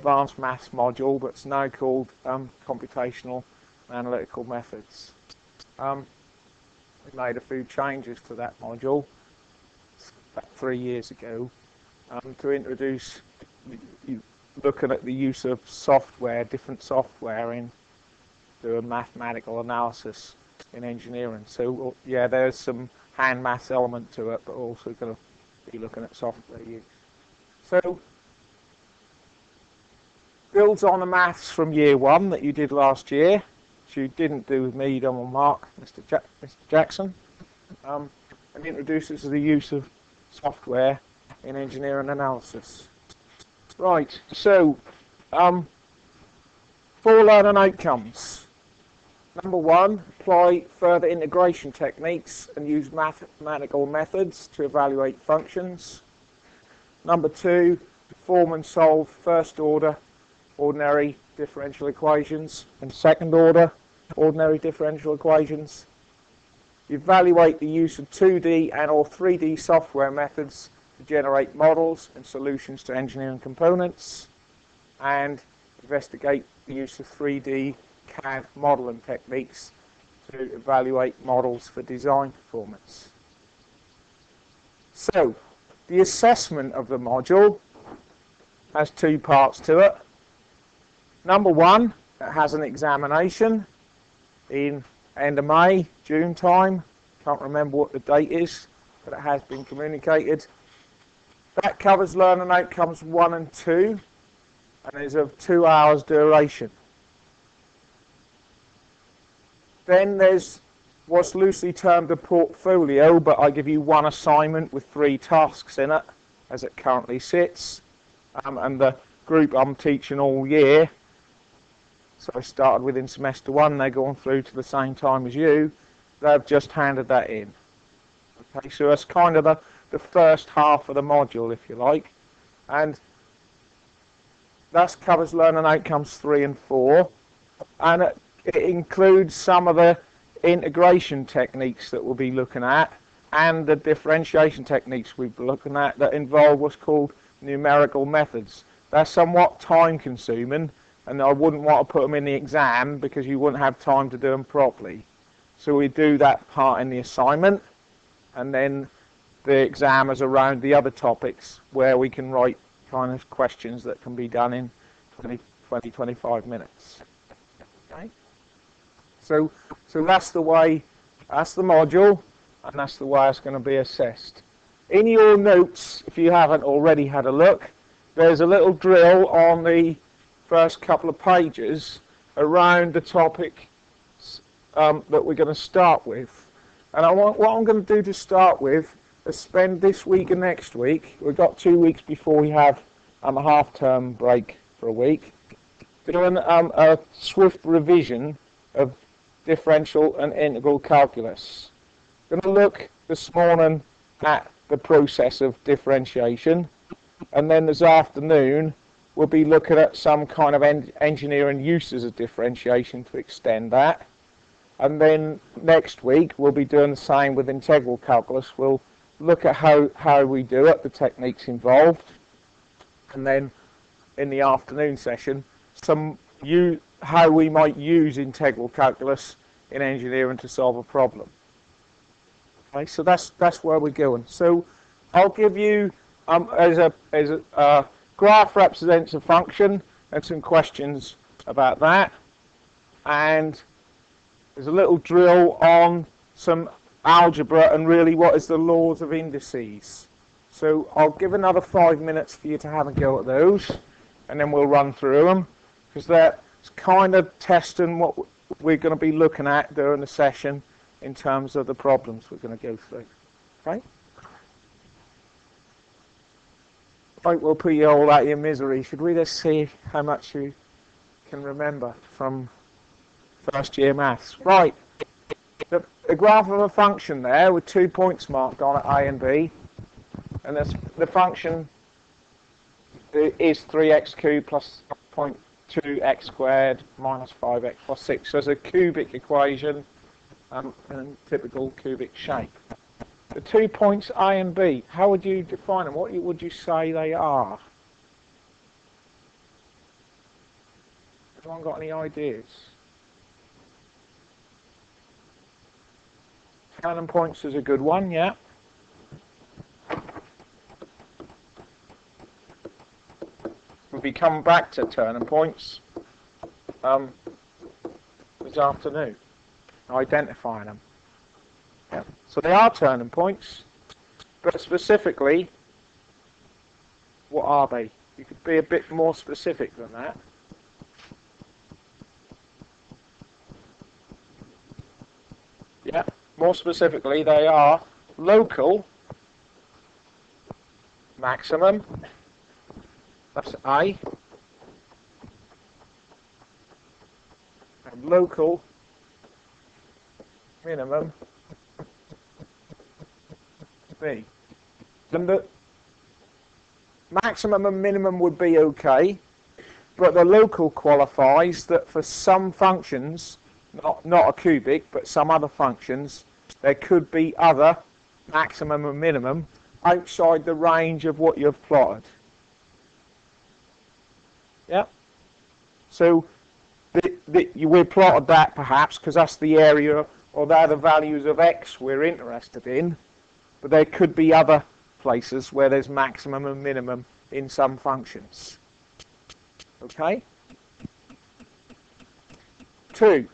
advanced maths module that's now called um, computational analytical methods. Um, we made a few changes to that module about three years ago um, to introduce looking at the use of software, different software in doing mathematical analysis in engineering. So yeah, there's some hand maths element to it, but also going to be looking at software use. So builds on the maths from year one that you did last year, which you didn't do with me, Dom, or Mark, Mr. Ja Mr. Jackson, um, and introduces the use of software in engineering analysis. Right, so um, four learning outcomes. Number one, apply further integration techniques and use mathematical methods to evaluate functions. Number two, form and solve first order ordinary differential equations and second order ordinary differential equations. Evaluate the use of 2D and or 3D software methods to generate models and solutions to engineering components and investigate the use of 3D CAD modeling techniques to evaluate models for design performance. So, the assessment of the module has two parts to it. Number one, it has an examination in end of May, June time. Can't remember what the date is, but it has been communicated. That covers learning outcomes one and two, and is of two hours duration. Then there's what's loosely termed a portfolio, but I give you one assignment with three tasks in it, as it currently sits. Um, and the group I'm teaching all year so I started within semester one, they're going through to the same time as you. They've just handed that in. Okay, so that's kind of the, the first half of the module, if you like. And that covers learning outcomes three and four. And it, it includes some of the integration techniques that we'll be looking at and the differentiation techniques we've be looking at that involve what's called numerical methods. They're somewhat time consuming and I wouldn't want to put them in the exam because you wouldn't have time to do them properly. So we do that part in the assignment, and then the exam is around the other topics where we can write kind of questions that can be done in 20, 20 25 minutes. Okay. So, so that's the way, that's the module, and that's the way it's going to be assessed. In your notes, if you haven't already had a look, there's a little drill on the first couple of pages around the topic um, that we're going to start with. And I want, what I'm going to do to start with is spend this week and next week, we've got two weeks before we have um, a half-term break for a week, doing um, a swift revision of differential and integral calculus. Going to look this morning at the process of differentiation, and then this afternoon we'll be looking at some kind of en engineering uses of differentiation to extend that. And then next week we'll be doing the same with integral calculus. We'll look at how, how we do it, the techniques involved. And then in the afternoon session, some you, how we might use integral calculus in engineering to solve a problem. Okay, so that's that's where we're going. So I'll give you um, as a as a uh, graph represents a function. And some questions about that. And there's a little drill on some algebra and really what is the laws of indices. So I'll give another five minutes for you to have a go at those and then we'll run through them because that's kind of testing what we're going to be looking at during the session in terms of the problems we're going to go through. Okay Right, we'll put you all out of your misery. Should we just see how much you can remember from first year maths? Right, the, the graph of a function there with two points marked on it, a and b, and this, the function is 3x cubed plus 0.2x squared minus 5x plus 6. So it's a cubic equation um, in typical cubic shape. The two points A and B, how would you define them? What would you say they are? Anyone got any ideas? Turning points is a good one, yeah. We'll be coming back to turning points um, this afternoon, identifying them. So they are turning points, but specifically, what are they? You could be a bit more specific than that. Yeah, more specifically, they are local maximum, that's I, and local minimum B. And the maximum and minimum would be okay, but the local qualifies that for some functions, not, not a cubic, but some other functions, there could be other maximum and minimum outside the range of what you've plotted. Yeah? So the, the, we plotted that perhaps because that's the area or they're the values of x we're interested in, but there could be other places where there's maximum and minimum in some functions. Okay? Two,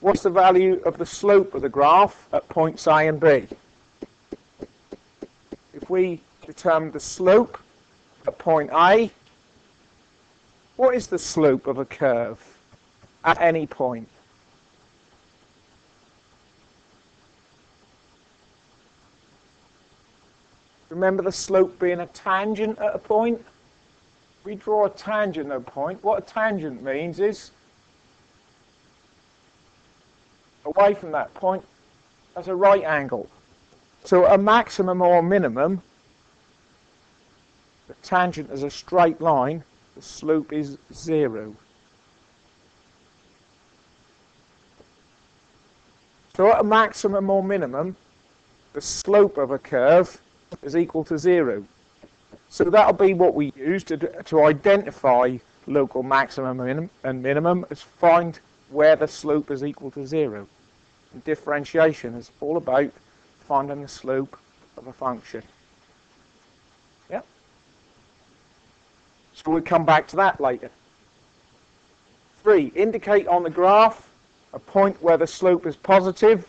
what's the value of the slope of the graph at points A and B? If we determine the slope at point A, what is the slope of a curve at any point? Remember the slope being a tangent at a point? We draw a tangent at a point. What a tangent means is away from that point, that's a right angle. So a maximum or minimum, the tangent is a straight line, the slope is zero. So at a maximum or minimum, the slope of a curve is equal to zero. So that'll be what we use to, to identify local maximum and minimum is find where the slope is equal to zero. And differentiation is all about finding the slope of a function. Yeah? So we'll come back to that later. Three, indicate on the graph a point where the slope is positive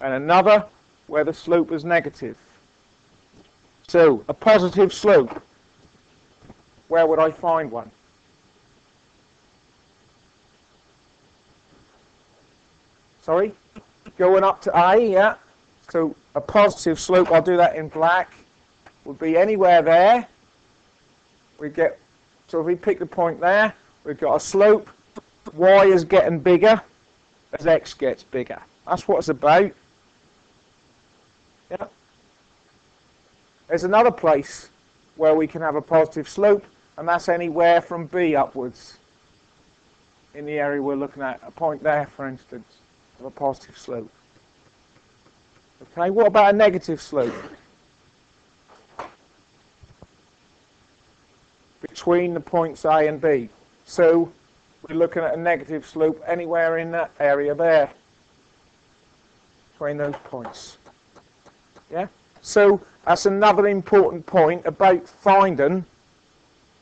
and another where the slope is negative. So, a positive slope. Where would I find one? Sorry? Going up to A, yeah. So a positive slope, I'll do that in black, would be anywhere there. We get, so if we pick the point there, we've got a slope. Y is getting bigger as X gets bigger. That's what it's about. Yeah. There's another place where we can have a positive slope, and that's anywhere from B upwards in the area we're looking at. A point there, for instance, of a positive slope. Okay, what about a negative slope? Between the points A and B. So we're looking at a negative slope anywhere in that area there. Between those points. Yeah? So that's another important point about finding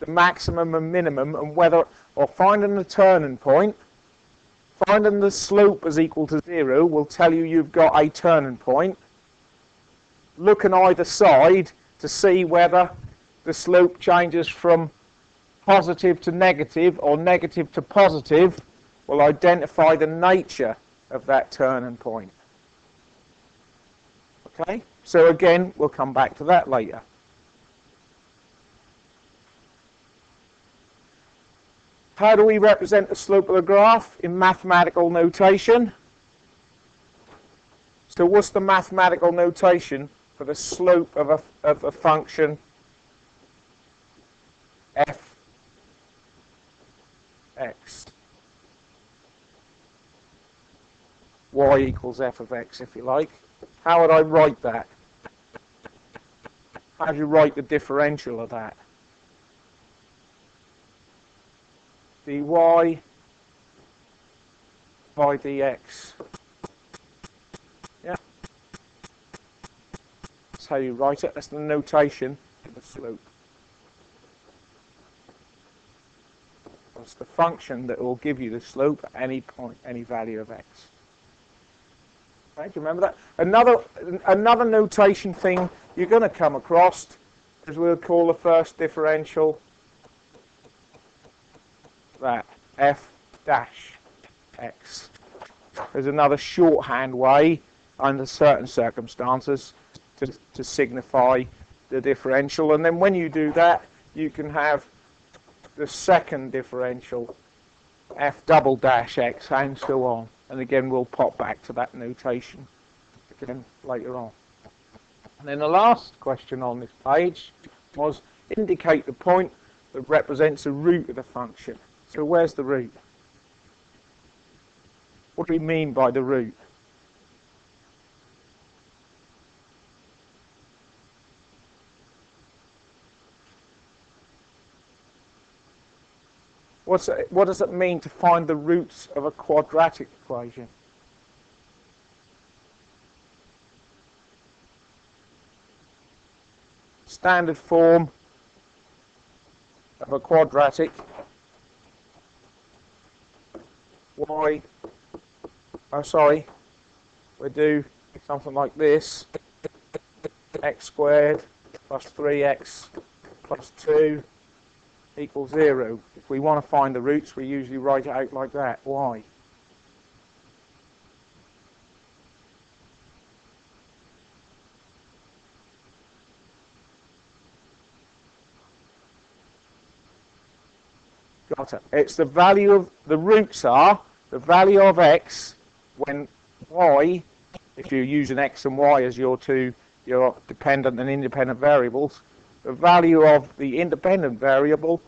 the maximum and minimum and whether, or finding the turning point. Finding the slope is equal to zero will tell you you've got a turning point. Look on either side to see whether the slope changes from positive to negative or negative to positive will identify the nature of that turning point. Okay? So again, we'll come back to that later. How do we represent the slope of the graph in mathematical notation? So what's the mathematical notation for the slope of a, of a function f x? y equals f of x, if you like. How would I write that? How do you write the differential of that? dy by dx. Yeah. That's how you write it. That's the notation of the slope. That's the function that will give you the slope at any point, any value of x. Right, you remember that? Another another notation thing you're going to come across is we'll call the first differential that f dash x. There's another shorthand way under certain circumstances to, to signify the differential and then when you do that you can have the second differential f double dash x and so on and again we'll pop back to that notation again later on. And then the last question on this page was indicate the point that represents the root of the function. So where's the root? What do we mean by the root? What's what does it mean to find the roots of a quadratic equation? Standard form of a quadratic y oh sorry we do something like this x squared plus 3x plus 2 equals 0 if we want to find the roots we usually write it out like that. Why? Got it. It's the value of the roots are the value of x when y, if you're using x and y as your two your dependent and independent variables, the value of the independent variable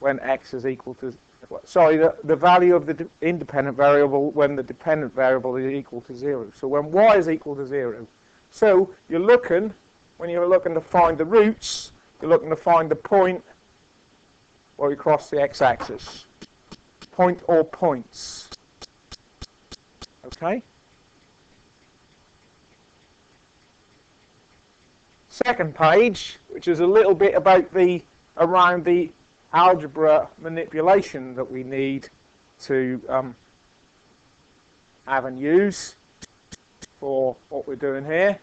when x is equal to sorry the, the value of the independent variable when the dependent variable is equal to zero. So when y is equal to zero. So you're looking when you're looking to find the roots, you're looking to find the point where you cross the x-axis. Point or points. Okay? Second page, which is a little bit about the around the algebra manipulation that we need to um, have and use for what we're doing here.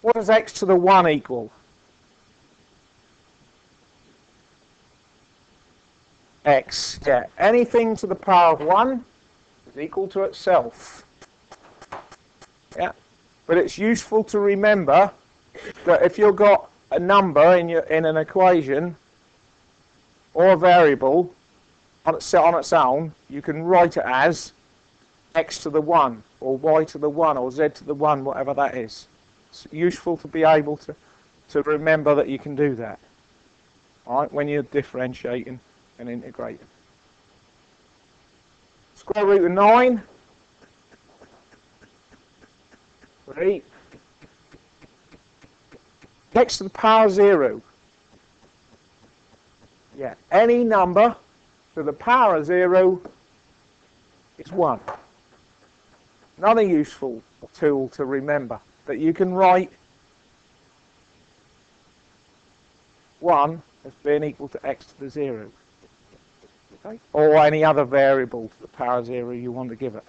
What does x to the 1 equal? x. Yeah, anything to the power of 1 is equal to itself. Yeah, but it's useful to remember that if you've got a number in your in an equation or a variable on its, on its own, you can write it as x to the 1 or y to the 1 or z to the 1, whatever that is. It's useful to be able to, to remember that you can do that. All right, when you're differentiating and integrating. Square root of 9. 3. Next to the power 0. Yeah, any number to the power 0 is 1. Another useful tool to remember that you can write 1 as being equal to x to the 0 okay? or any other variable to the power zero you want to give it.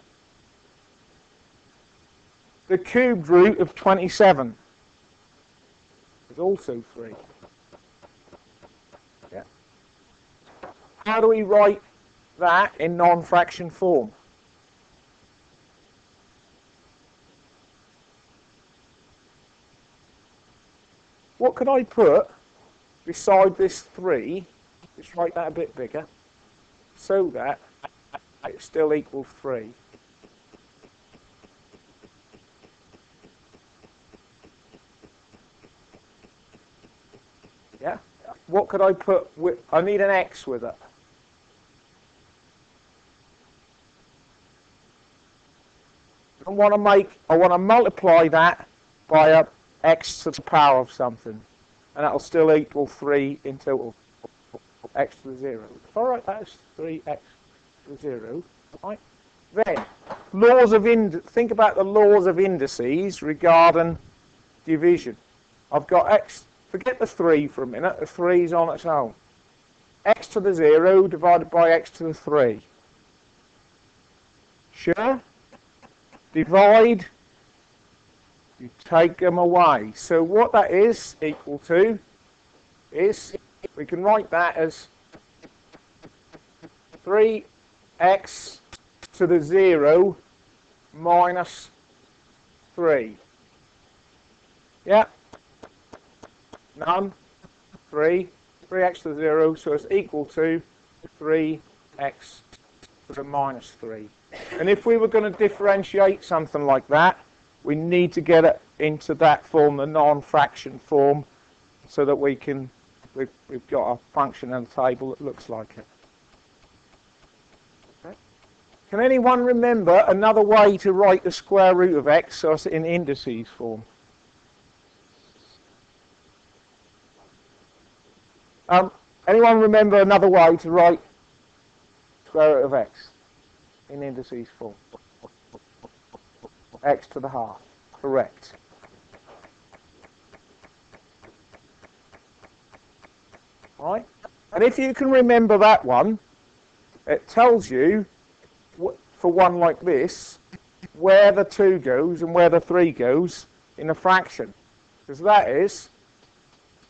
The cubed root of 27 is also 3. Yeah. How do we write that in non-fraction form? What could I put beside this 3? Just write that a bit bigger so that it still equals 3. Yeah? What could I put with, I need an x with it. I want to make, I want to multiply that by a x to the power of something. And that'll still equal 3 in total. x to the 0. If I write that as 3x to the 0, right, then laws of ind think about the laws of indices regarding division. I've got x, forget the 3 for a minute, the 3 is on its own. x to the 0 divided by x to the 3. Sure? Divide, you take them away. So what that is equal to is, we can write that as 3x to the 0 minus 3. Yeah? None. 3. 3x to the 0, so it's equal to 3x to the minus 3. And if we were going to differentiate something like that, we need to get it into that form, the non-fraction form, so that we can, we've, we've got a function and a table that looks like it. Can anyone remember another way to write the square root of x so it's in indices form? Um, anyone remember another way to write square root of x in indices form? x to the half. Correct. Right? And if you can remember that one, it tells you, for one like this, where the 2 goes and where the 3 goes in a fraction. Because that is,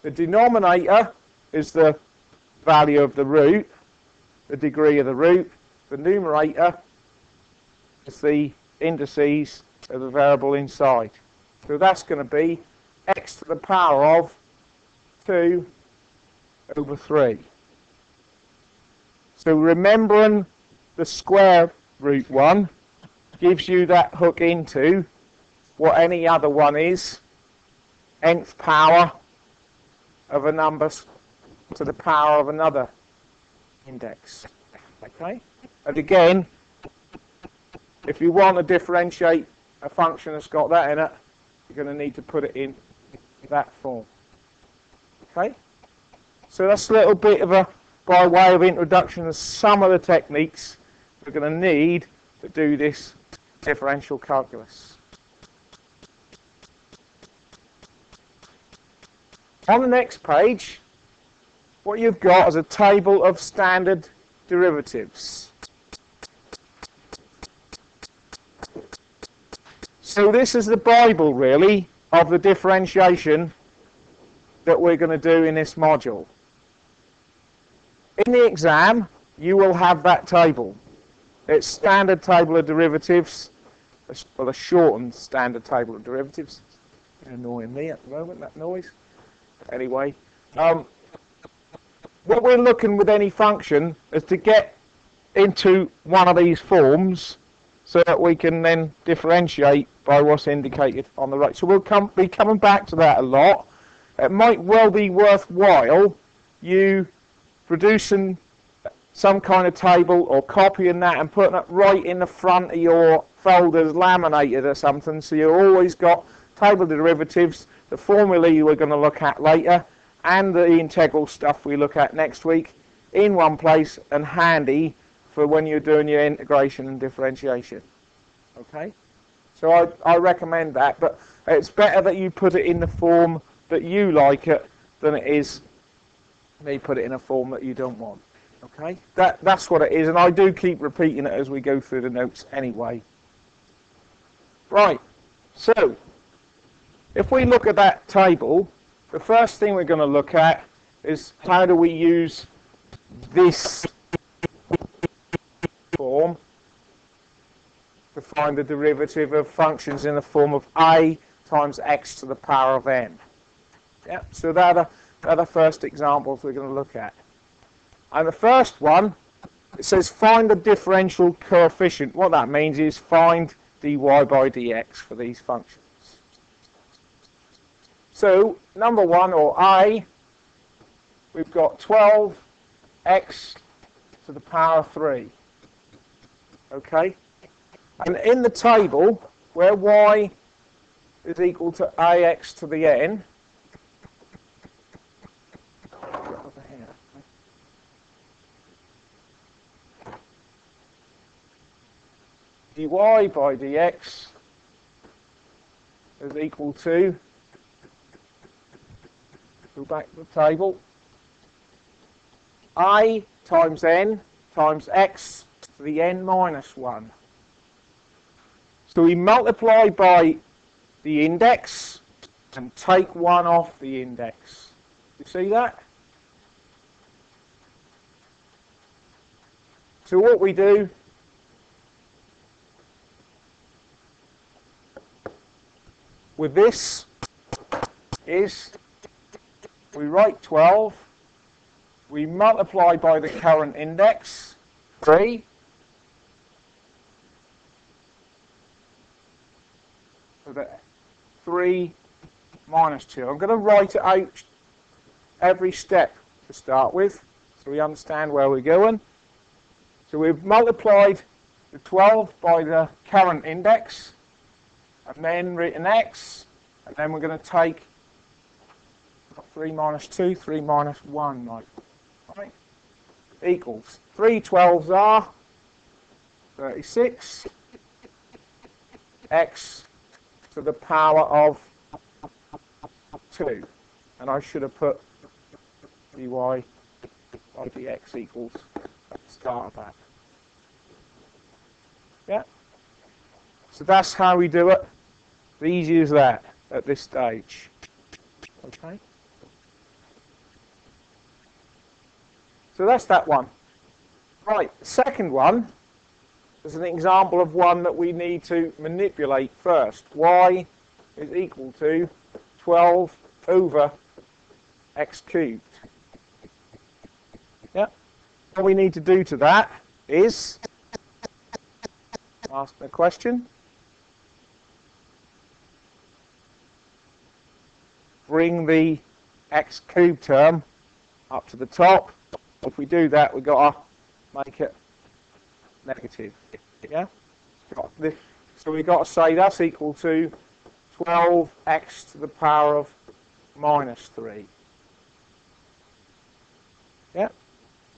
the denominator is the value of the root, the degree of the root, the numerator is the indices of the variable inside. So that's going to be x to the power of 2 over 3. So remembering the square root 1 gives you that hook into what any other one is, nth power of a number to the power of another index. Okay? And again, if you want to differentiate a function that's got that in it, you're going to need to put it in that form. Okay? So that's a little bit of a, by way of introduction of some of the techniques we're going to need to do this differential calculus. On the next page, what you've got is a table of standard derivatives. So this is the Bible, really, of the differentiation that we're going to do in this module. In the exam, you will have that table. It's standard table of derivatives, well, a shortened standard table of derivatives. Annoying me at the moment, that noise. Anyway, um, what we're looking with any function is to get into one of these forms so that we can then differentiate by what's indicated on the right. So we'll come, be coming back to that a lot. It might well be worthwhile you producing some kind of table or copying that and putting it right in the front of your folders laminated or something so you've always got table derivatives, the formulae we're going to look at later and the integral stuff we look at next week in one place and handy for when you're doing your integration and differentiation. Okay? So I, I recommend that, but it's better that you put it in the form that you like it than it is me put it in a form that you don't want. Okay? That, that's what it is, and I do keep repeating it as we go through the notes anyway. Right, so if we look at that table, the first thing we're going to look at is how do we use this form to find the derivative of functions in the form of a times x to the power of n. Yeah, so they're the, they're the first examples we're going to look at. And the first one, it says find the differential coefficient. What that means is find dy by dx for these functions. So number one, or i, we've got 12x to the power 3. Okay? And in the table, where y is equal to ax to the n, dy by dx is equal to go back to the table, i times n times x to the n minus 1. So we multiply by the index and take 1 off the index. You see that? So what we do with this is we write 12, we multiply by the current index, 3, so that 3 minus 2. I'm going to write it out every step to start with so we understand where we're going. So we've multiplied the 12 by the current index and then written x and then we're going to take 3 minus 2, 3 minus 1 like, right? equals 3 12s are 36 x to the power of 2 and I should have put dy by dx equals start of that. Yeah? So that's how we do it. Easy as that at this stage. Okay? So that's that one. Right, the second one is an example of one that we need to manipulate first. y is equal to 12 over x cubed. Yeah. What we need to do to that is ask the question. Bring the x cubed term up to the top. If we do that, we've got to make it negative. Yeah? So we've got to say that's equal to 12x to the power of minus 3. Yeah? So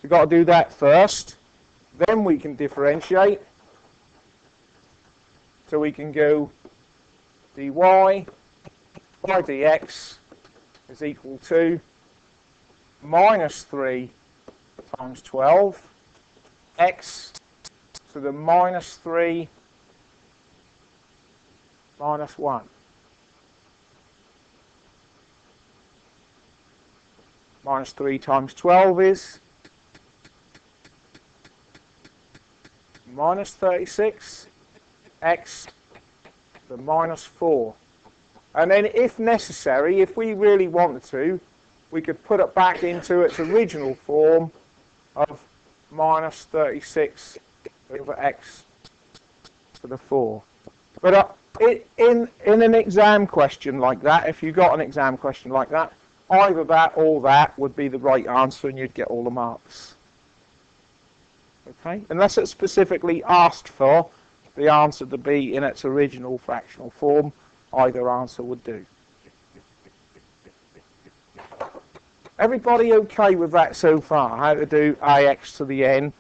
we've got to do that first. Then we can differentiate. So we can go dy by dx is equal to minus 3 times 12 x to the minus 3 minus 1. Minus 3 times 12 is minus 36 x to the minus 4. And then if necessary, if we really wanted to, we could put it back into its original form of minus 36 over x to the 4. But uh, it, in, in an exam question like that, if you got an exam question like that, either that or that would be the right answer and you'd get all the marks. Okay? Unless it's specifically asked for the answer to be in its original fractional form, either answer would do. Everybody okay with that so far? How to do ax to the n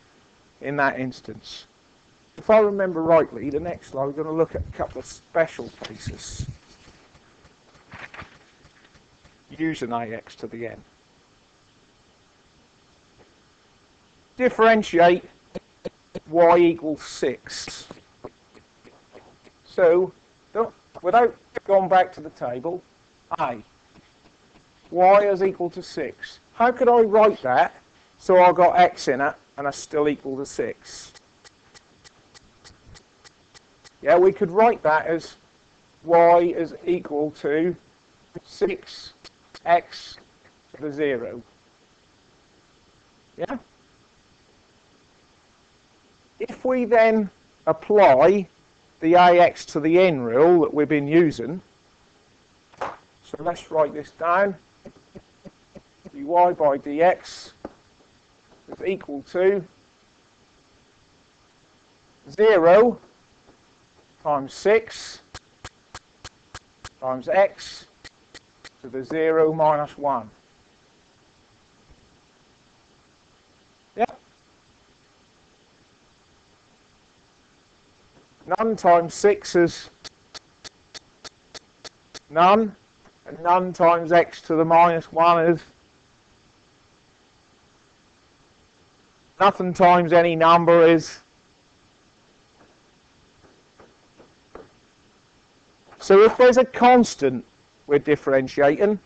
in that instance? If I remember rightly, the next slide we're going to look at a couple of special cases using ax to the n. Differentiate y equals 6. So, without going back to the table, a y is equal to 6. How could I write that so I've got x in it and I still equal to 6? Yeah, we could write that as y is equal to 6x to the 0. Yeah? If we then apply the ax to the n rule that we've been using, so let's write this down dy by dx is equal to 0 times 6 times x to the 0 minus 1. Yeah? none times 6 is none, and none times x to the minus 1 is nothing times any number is. So if there's a constant we're differentiating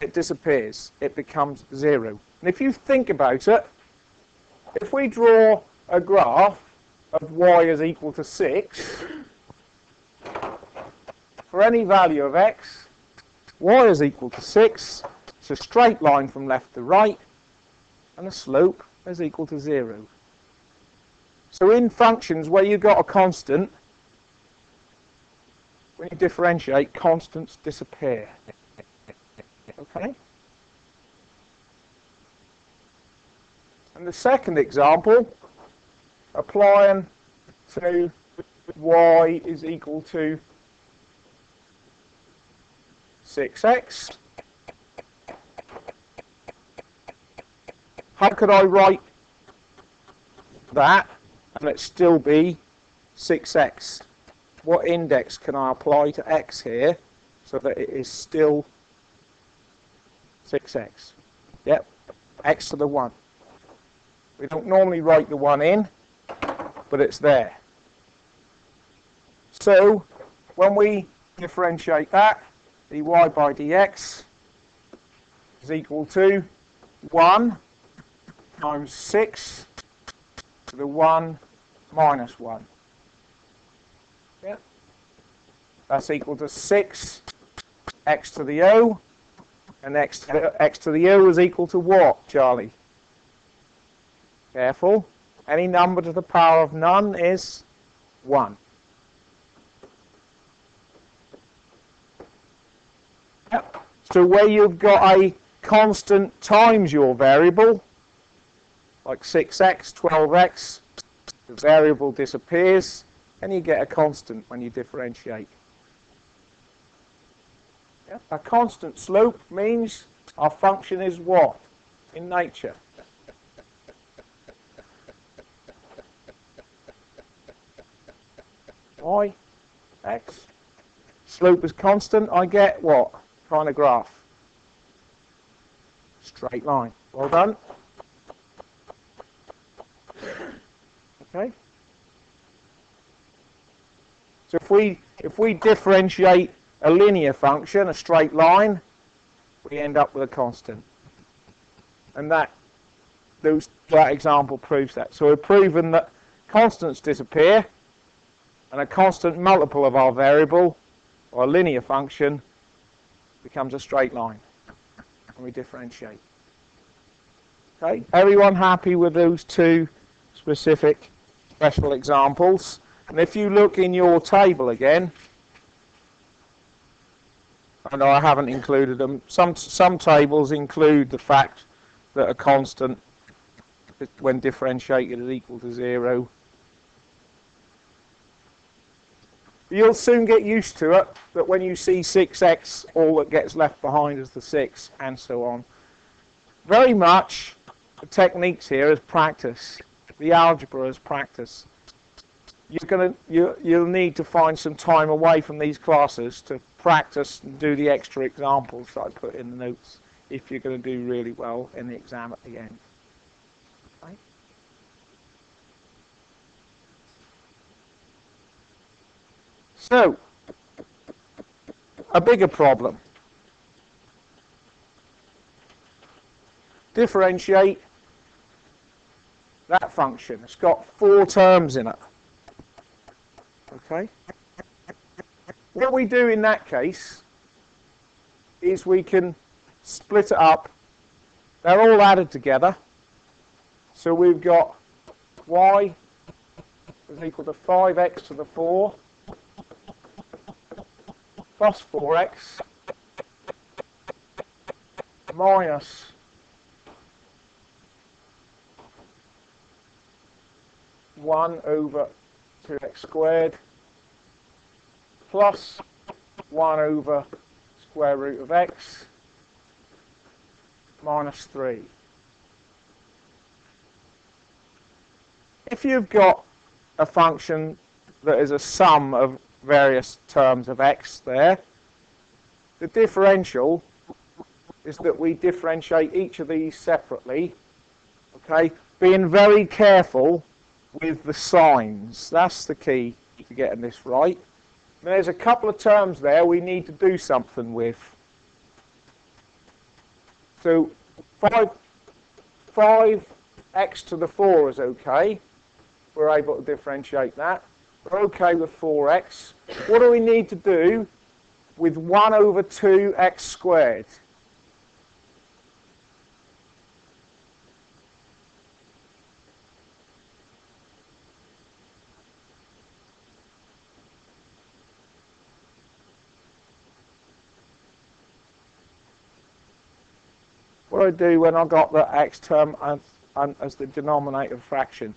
it disappears. It becomes zero. And if you think about it if we draw a graph of y is equal to 6 for any value of x y is equal to 6 it's a straight line from left to right and the slope is equal to 0 so in functions where you've got a constant when you differentiate constants disappear. Okay? And the second example applying to y is equal to 6x. How could I write that and it still be 6x? What index can I apply to x here so that it is still 6x? Yep, x to the 1. We don't normally write the 1 in, but it's there. So when we differentiate that, dy by dx is equal to 1 times 6 to the 1 minus 1. Yeah. That's equal to 6 x to the o, and x to the, x to the o is equal to what, Charlie? Careful. Any number to the power of none is 1. Yep. So where you've got a constant times your variable, like 6x, 12x, the variable disappears, and you get a constant when you differentiate. A constant slope means our function is what in nature? y, x. Slope is constant, I get what kind of graph? Straight line. Well done. Okay. So if we if we differentiate a linear function, a straight line, we end up with a constant. And that those that example proves that. So we've proven that constants disappear and a constant multiple of our variable, or a linear function, becomes a straight line when we differentiate. Okay, everyone happy with those two specific special examples? And if you look in your table again, I know I haven't included them. Some some tables include the fact that a constant, when differentiated, is equal to zero. You'll soon get used to it, that when you see 6x, all that gets left behind is the 6, and so on. Very much the techniques here is practice. The algebra as practice. You're gonna, you, you'll need to find some time away from these classes to practice and do the extra examples that I put in the notes if you're going to do really well in the exam at the end. So, a bigger problem. Differentiate that function. It's got four terms in it. Okay? What we do in that case is we can split it up. They're all added together. So we've got y is equal to 5x to the 4 plus 4x minus one over two x squared plus one over square root of x minus three. If you've got a function that is a sum of various terms of x there. The differential is that we differentiate each of these separately, okay, being very careful with the signs. That's the key to getting this right. there's a couple of terms there we need to do something with. So 5, 5x to the 4 is okay. We're able to differentiate that. We're okay with 4x. What do we need to do with 1 over 2x squared? What do I do when I got the x term as, as the denominator fraction.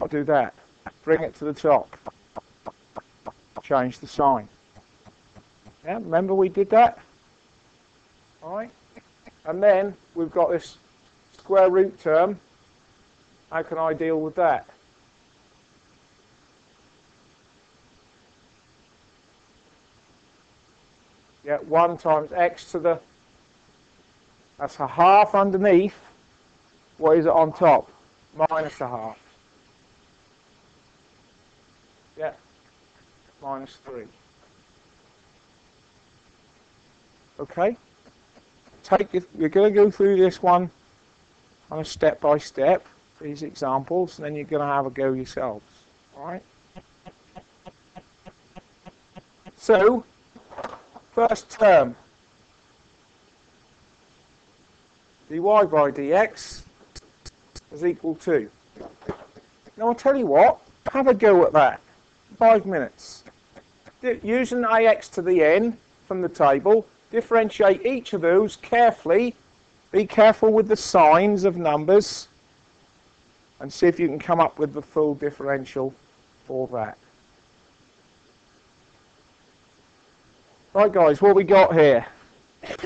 I'll do that. Bring it to the top. Change the sign. Yeah, remember we did that? Alright? And then we've got this square root term. How can I deal with that? Yeah, 1 times x to the, that's a half underneath. What is it on top? Minus a half. Yeah, minus 3. Okay? Take you're going to go through this one on a step by step, these examples, and then you're going to have a go yourselves. Alright? So, first term, dy by dx is equal to. Now I'll tell you what, have a go at that. Five minutes. Using ax to the n from the table, differentiate each of those carefully. Be careful with the signs of numbers and see if you can come up with the full differential for that. Right guys, what we got here?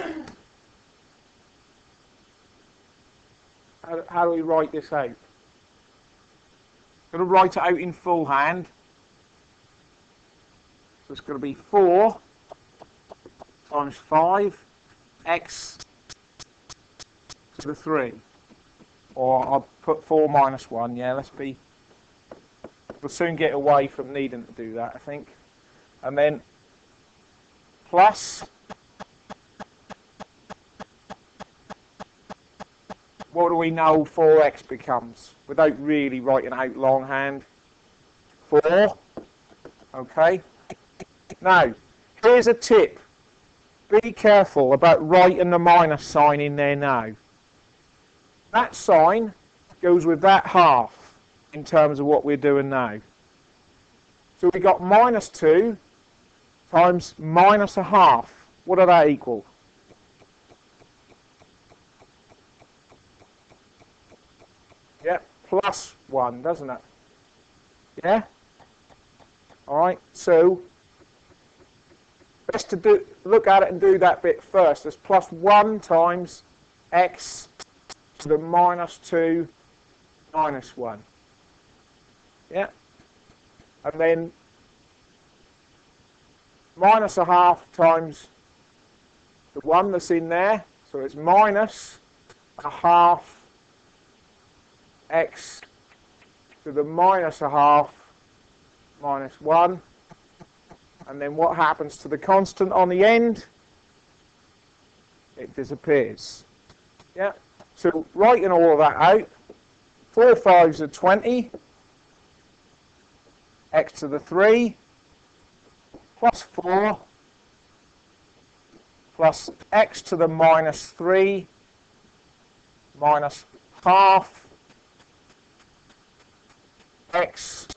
How, how do we write this out? I'm Going to write it out in full hand. So it's going to be 4 times 5 x to the 3. Or I'll put 4 minus 1. Yeah, let's be... We'll soon get away from needing to do that, I think. And then plus... What do we know 4x becomes? Without really writing out longhand. 4. Okay. Now, here's a tip be careful about writing the minus sign in there now. That sign goes with that half in terms of what we're doing now. So we've got minus 2 times minus a half. What does that equal? Yeah, plus 1, doesn't it? Yeah? Alright, so to do, look at it and do that bit first. It's plus 1 times x to the minus 2 minus 1. Yeah? And then minus a half times the 1 that's in there. So it's minus a half x to the minus a half minus 1 and then what happens to the constant on the end? It disappears. Yeah. So writing all of that out, 4 fives are 20, x to the 3, plus 4, plus x to the minus 3, minus half, x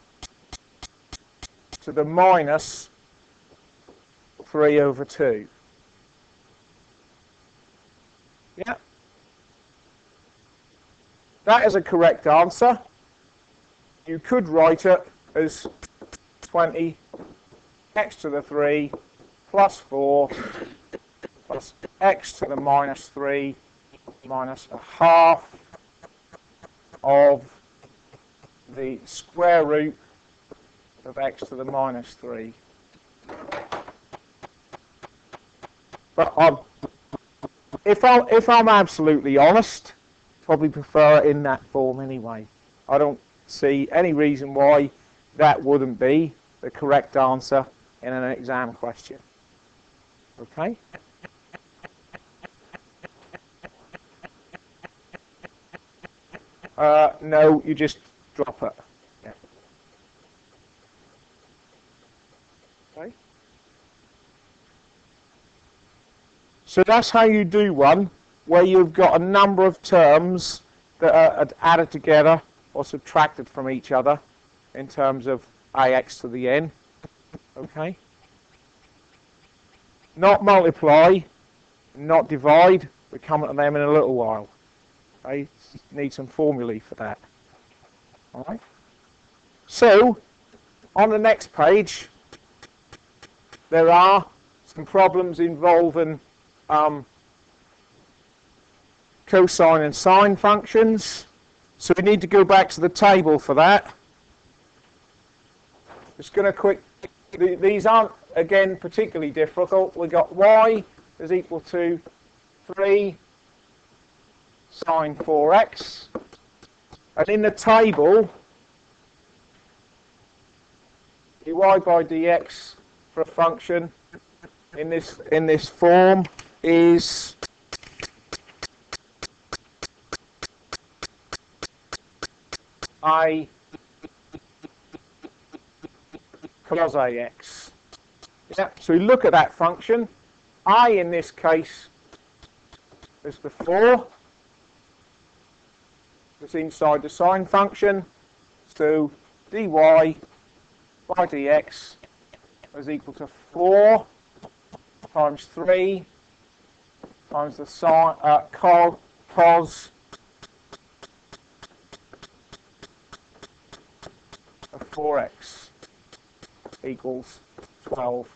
to the minus 3 over 2. Yeah. that is a correct answer. You could write it as 20 x to the 3 plus 4 plus x to the minus 3 minus a half of the square root of x to the minus 3. But if, I'm, if I'm absolutely honest, probably prefer it in that form anyway. I don't see any reason why that wouldn't be the correct answer in an exam question. Okay? Uh, no, you just drop it. So that's how you do one, where you've got a number of terms that are added together or subtracted from each other in terms of ax to the n. Okay? Not multiply, not divide. We're coming to them in a little while. I Need some formulae for that. Alright? So, on the next page, there are some problems involving um, cosine and sine functions. So we need to go back to the table for that. Just going to quick, these aren't again particularly difficult. We've got y is equal to 3 sine 4x. And in the table, dy by dx for a function in this in this form is i cos ax. Yeah, so we look at that function. i in this case is the 4 It's inside the sine function. So dy by dx is equal to 4 times 3 times the sine, uh, cos of 4x equals 12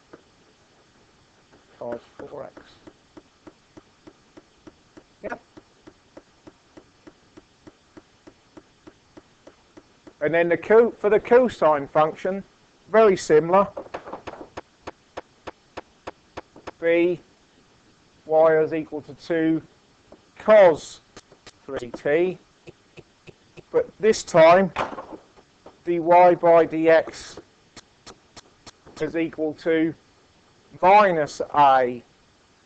cos 4x. Yep. And then the co for the cosine function, very similar. b y is equal to 2 cos 3t. But this time, dy by dx is equal to minus a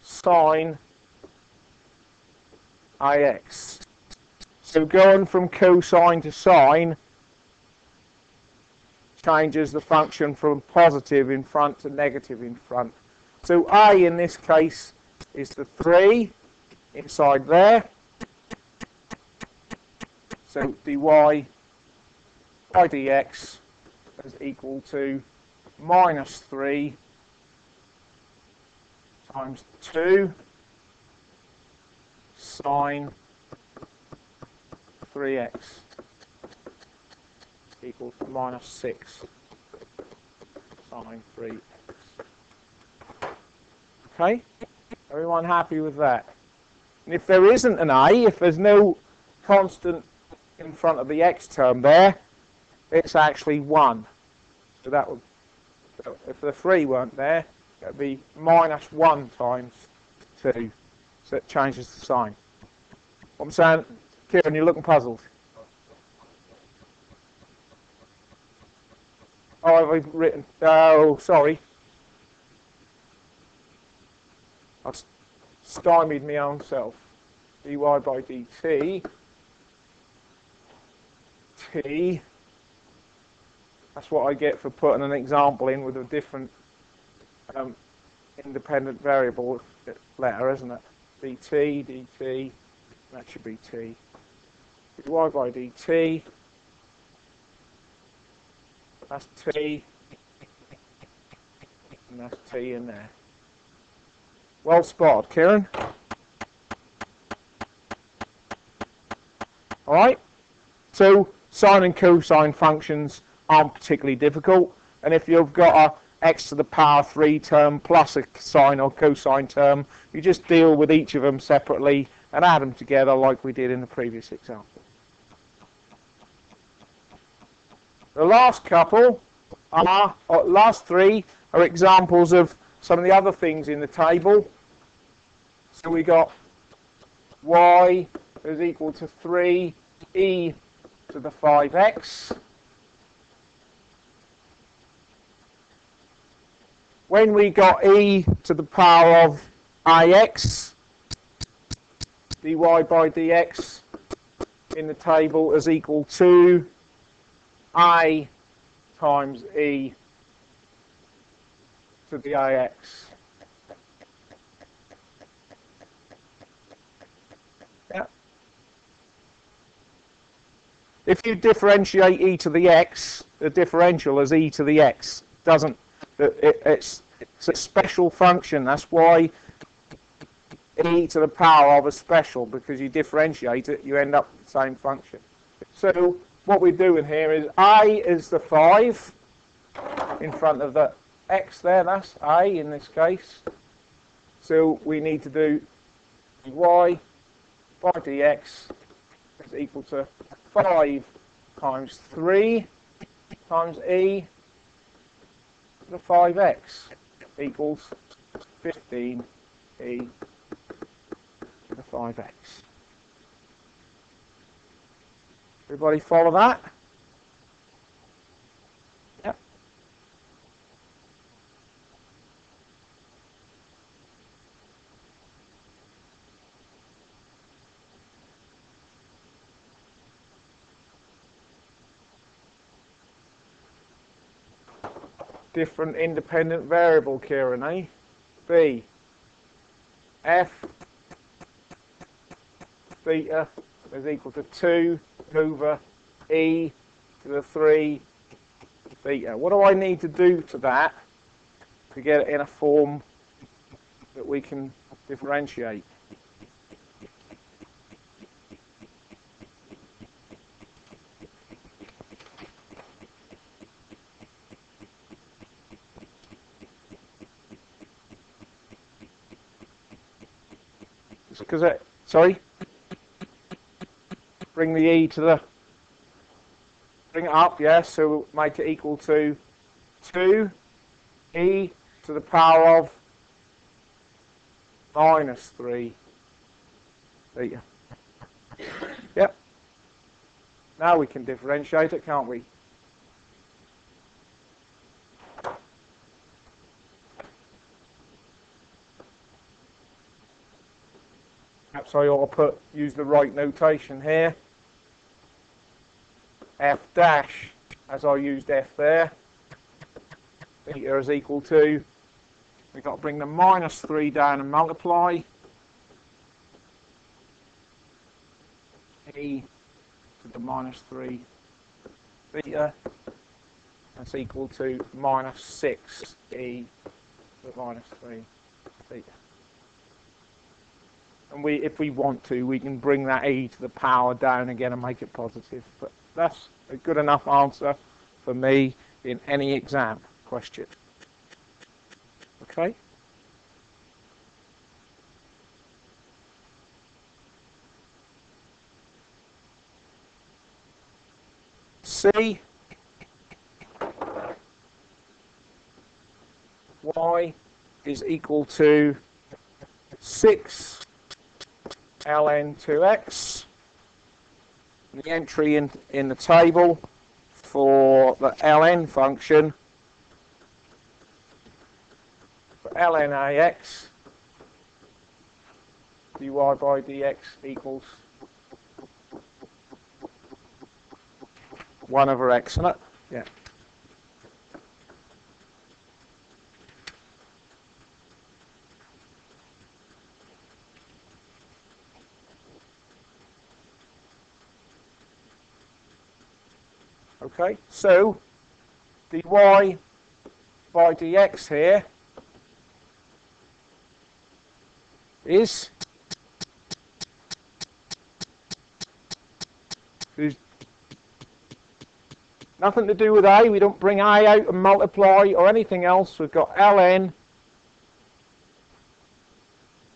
sine ax. So going from cosine to sine changes the function from positive in front to negative in front. So a in this case is the 3 inside there. So dy by dx is equal to minus 3 times 2 sine 3x equals minus 6 sine 3x. Okay? Everyone happy with that? And if there isn't an I, if there's no constant in front of the x term there, it's actually 1. So that would, if the 3 weren't there, it would be minus 1 times 2. So it changes the sign. What I'm saying, Kieran, you're looking puzzled. Oh, I've written, oh, sorry. I've stymied my own self. dy by dt, t that's what I get for putting an example in with a different um, independent variable letter, isn't it? dt, dt, that should be t. dy by dt, that's t, and that's t in there. Well spotted, Kieran. All right, So sine and cosine functions aren't particularly difficult. And if you've got a x to the power 3 term plus a sine or cosine term, you just deal with each of them separately and add them together like we did in the previous example. The last couple are, last three are examples of some of the other things in the table. So we got y is equal to 3e to the 5x. When we got e to the power of ix, dy by dx in the table is equal to i times e to the ix. Yeah. If you differentiate e to the x, the differential is e to the x. Doesn't uh, it, it's it's a special function. That's why e to the power of a special because you differentiate it, you end up with the same function. So what we're doing here is a is the 5 in front of the x there, that's a in this case. So we need to do y by dx is equal to 5 times 3 times e to the 5x equals 15 e to the 5x. Everybody follow that? Different independent variable, Kieran, eh? B. F theta is equal to 2 over e to the 3 theta. What do I need to do to that to get it in a form that we can differentiate? Because sorry? bring the e to the bring it up yes so we'll make it equal to 2 e to the power of minus 3 theta yep. Now we can differentiate it can't we perhaps I ought to put use the right notation here f dash as I used f there. Theta is equal to, we've got to bring the minus 3 down and multiply. e to the minus 3 theta that's equal to minus 6 e to the minus 3 theta. And we, if we want to, we can bring that e to the power down again and make it positive. But that's a good enough answer for me in any exam question. Okay? C y is equal to 6 ln 2x the entry in, in the table for the ln function for ln ax dy by dx equals 1 over x, isn't it? Yeah. Okay, so dy by dx here is Nothing to do with a. We don't bring a out and multiply or anything else. We've got ln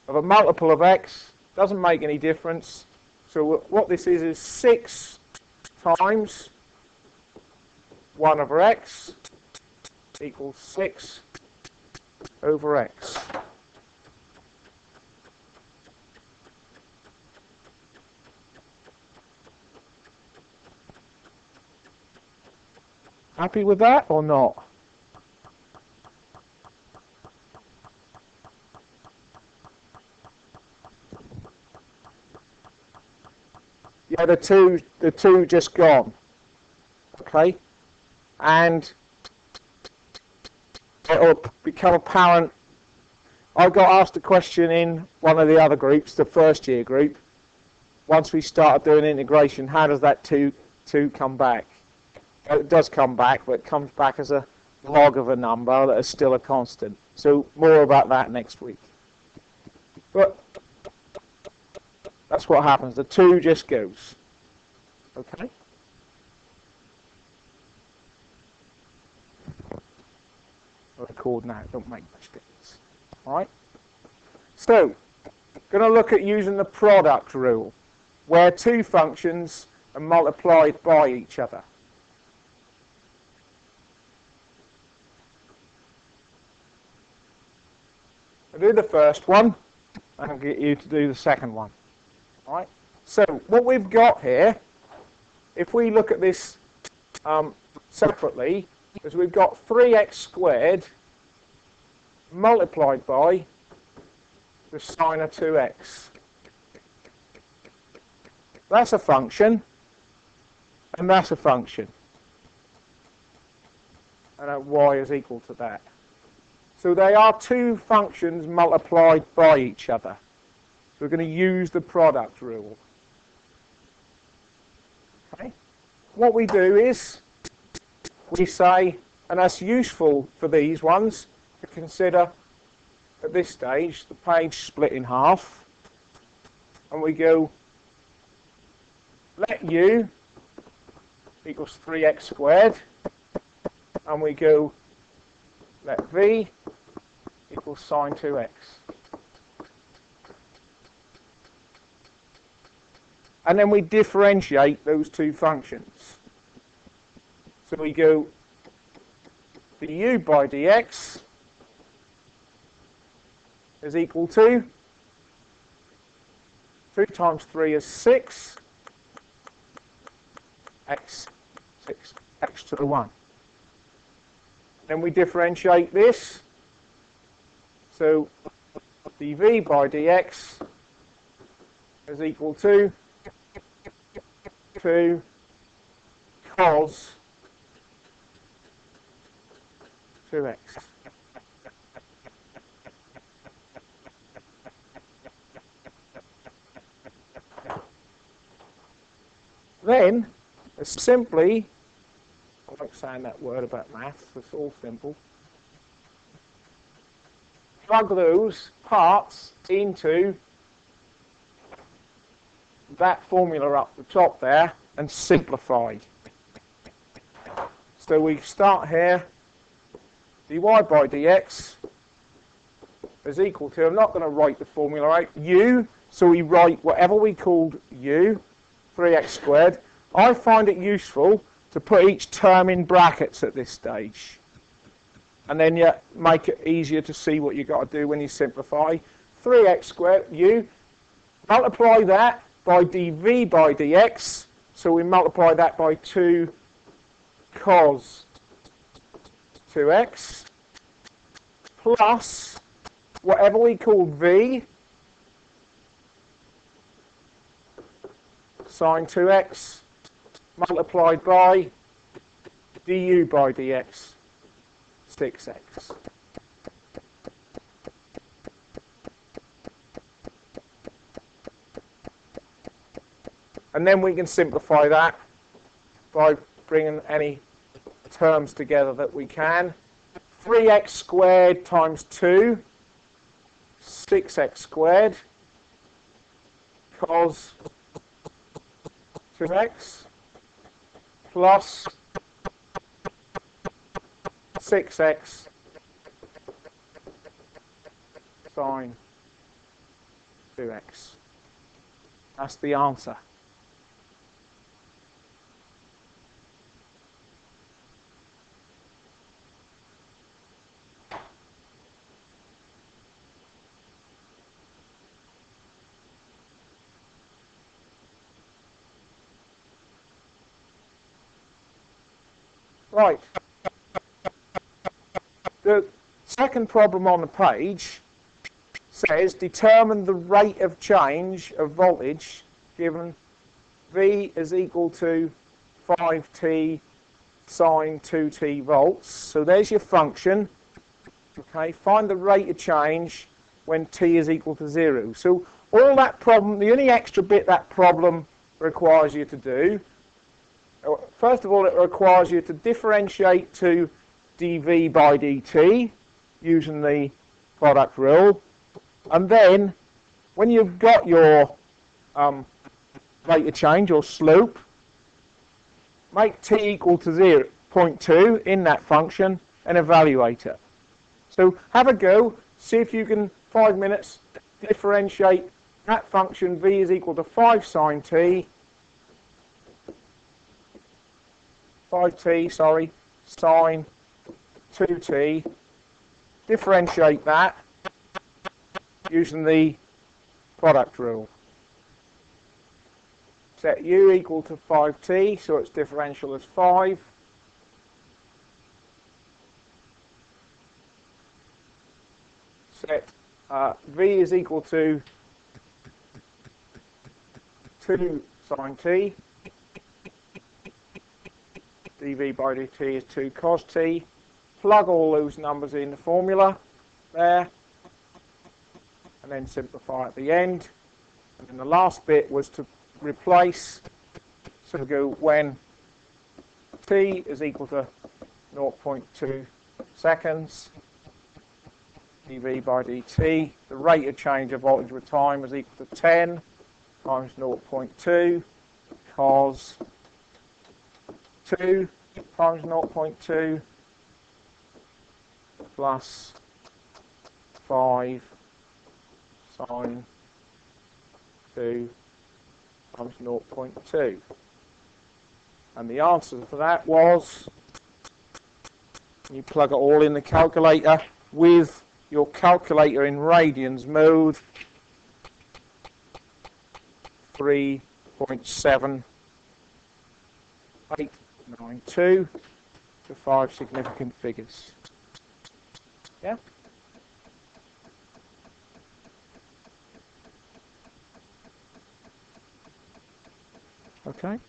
of a multiple of x. Doesn't make any difference. So what this is is 6 times 1 over x equals 6 over x. Happy with that or not? Yeah, the two, the two just gone. Okay, and it'll become apparent. I got asked a question in one of the other groups, the first year group. Once we started doing integration, how does that two two come back? It does come back, but it comes back as a log of a number that is still a constant. So more about that next week. But that's what happens. The two just goes. Okay? Record now. Don't make difference. Alright? So, going to look at using the product rule, where two functions are multiplied by each other. I'll do the first one, and I'll get you to do the second one. Right. So what we've got here, if we look at this um, separately, is we've got 3x squared multiplied by the sine of 2x. That's a function, and that's a function. And y is equal to that. So they are two functions multiplied by each other. So we're going to use the product rule. Okay. What we do is we say, and that's useful for these ones, to consider at this stage the page split in half. And we go, let u equals 3x squared. And we go, let v equals sine 2x. and then we differentiate those two functions. So we go du by dx is equal to 2 times 3 is 6 x 6 x to the 1. Then we differentiate this. So dv by dx is equal to 2 cos 2x. Then, simply, I won't that word about maths, it's all simple. Plug those parts into that formula up the top there and simplify. So we start here, dy by dx is equal to, I'm not going to write the formula out, u, so we write whatever we called u, 3x squared. I find it useful to put each term in brackets at this stage. And then you make it easier to see what you've got to do when you simplify. 3x squared, u, multiply that by dv by dx. So we multiply that by 2 cos 2x plus whatever we call v sine 2x multiplied by du by dx 6x. And then we can simplify that by bringing any terms together that we can. 3x squared times 2, 6x squared, cos 2x, plus 6x sine 2x. That's the answer. Right. The second problem on the page says determine the rate of change of voltage given V is equal to 5t sine 2t volts. So there's your function. Okay, find the rate of change when t is equal to 0. So all that problem, the only extra bit that problem requires you to do first of all, it requires you to differentiate to dV by dt using the product rule. And then, when you've got your um, rate of change or slope, make t equal to 0, 0.2 in that function and evaluate it. So have a go, see if you can, five minutes, differentiate that function v is equal to 5 sine t 5t, sorry, sine 2t, differentiate that using the product rule. Set u equal to 5t, so its differential is 5. Set uh, v is equal to 2 sine t dV by dt is 2 cos t. Plug all those numbers in the formula there, and then simplify at the end. And then the last bit was to replace, so we go when t is equal to 0.2 seconds, dV by dt, the rate of change of voltage with time is equal to 10 times 0.2 cos 2 times 0.2 plus 5 sine 2 times 0.2. And the answer for that was, you plug it all in the calculator with your calculator in radians mode, 3.78 nine two to five significant figures. Yeah? Okay.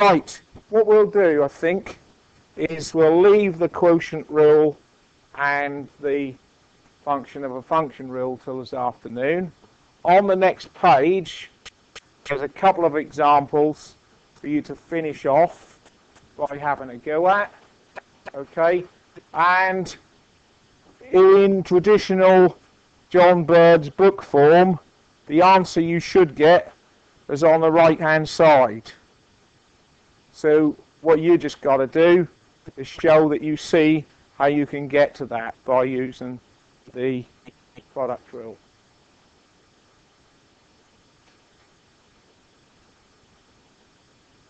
Right, what we'll do, I think, is we'll leave the quotient rule and the function of a function rule till this afternoon. On the next page, there's a couple of examples for you to finish off by having a go at. Okay, and in traditional John Bird's book form, the answer you should get is on the right hand side. So what you just got to do is show that you see how you can get to that by using the product rule.